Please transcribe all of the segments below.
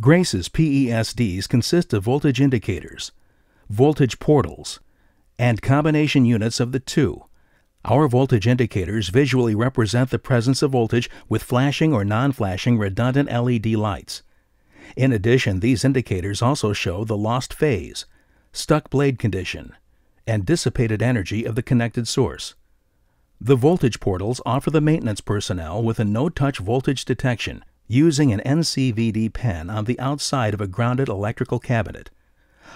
Grace's PESDs consist of voltage indicators, voltage portals, and combination units of the two. Our voltage indicators visually represent the presence of voltage with flashing or non-flashing redundant LED lights. In addition, these indicators also show the lost phase, stuck blade condition, and dissipated energy of the connected source. The voltage portals offer the maintenance personnel with a no-touch voltage detection using an NCVD pen on the outside of a grounded electrical cabinet.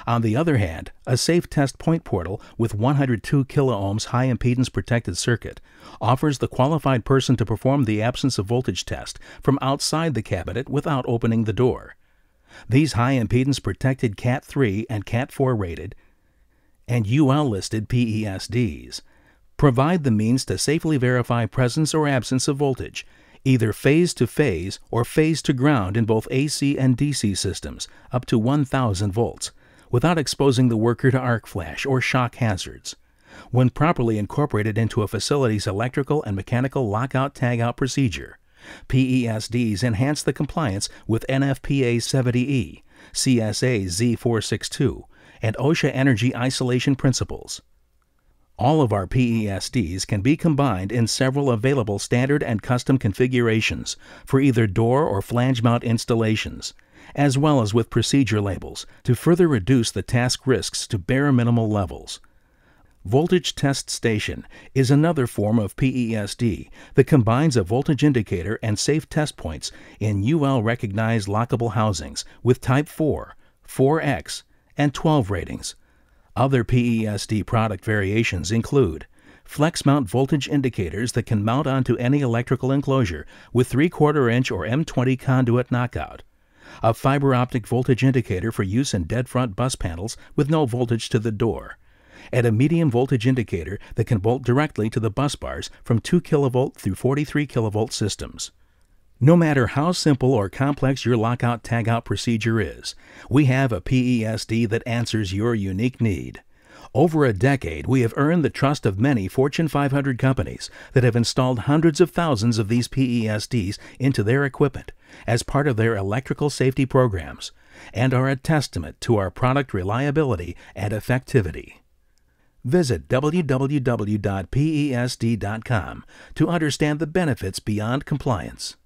On the other hand, a safe test point portal with 102 kiloohms high impedance protected circuit offers the qualified person to perform the absence of voltage test from outside the cabinet without opening the door. These high impedance protected Cat 3 and Cat 4 rated and UL listed PESDs provide the means to safely verify presence or absence of voltage, either phase to phase or phase to ground in both AC and DC systems up to 1000 volts without exposing the worker to arc flash or shock hazards. When properly incorporated into a facility's electrical and mechanical lockout tagout procedure, PESDs enhance the compliance with NFPA 70E, CSA Z462, and OSHA energy isolation principles. All of our PESDs can be combined in several available standard and custom configurations for either door or flange mount installations, as well as with procedure labels to further reduce the task risks to bare minimal levels. Voltage Test Station is another form of PESD that combines a voltage indicator and safe test points in UL recognized lockable housings with Type 4, 4X, and 12 ratings. Other PESD product variations include flex mount voltage indicators that can mount onto any electrical enclosure with 3 quarter inch or M20 conduit knockout, a fiber optic voltage indicator for use in dead front bus panels with no voltage to the door, and a medium voltage indicator that can bolt directly to the bus bars from 2 kilovolt through 43 kilovolt systems. No matter how simple or complex your lockout tagout procedure is, we have a PESD that answers your unique need. Over a decade, we have earned the trust of many Fortune 500 companies that have installed hundreds of thousands of these PESDs into their equipment as part of their electrical safety programs and are a testament to our product reliability and effectivity. Visit www.pesd.com to understand the benefits beyond compliance.